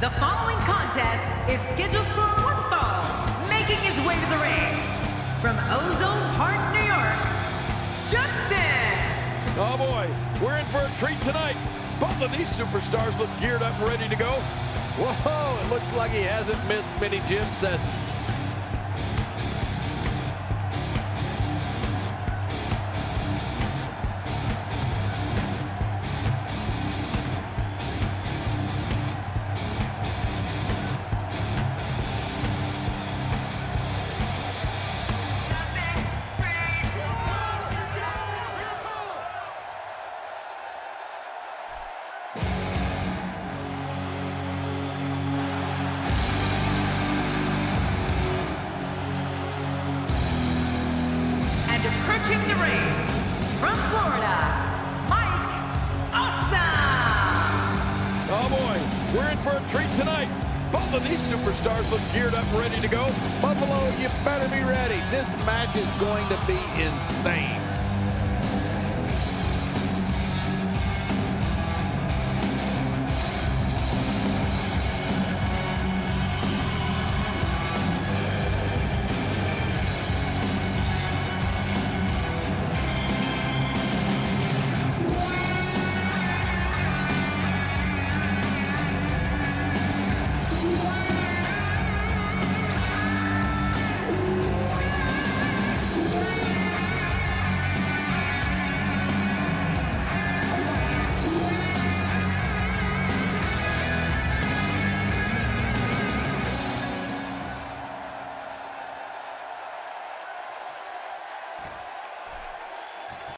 The following contest is scheduled for one fall, making his way to the ring. From Ozone Park, New York, Justin! Oh boy, we're in for a treat tonight. Both of these superstars look geared up and ready to go. Whoa, it looks like he hasn't missed many gym sessions. Approaching the ring, from Florida, Mike Awesome! Oh boy, we're in for a treat tonight. Both of these superstars look geared up and ready to go. Buffalo, you better be ready. This match is going to be insane.